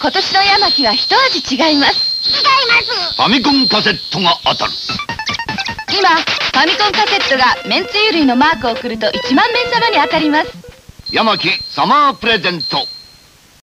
今年のヤマキは一味違います。違います。ファミコンカセットが当たる。今ファミコンカセットがめんつゆ類のマークを送ると1万名様に当たります。ヤマキサマープレゼント。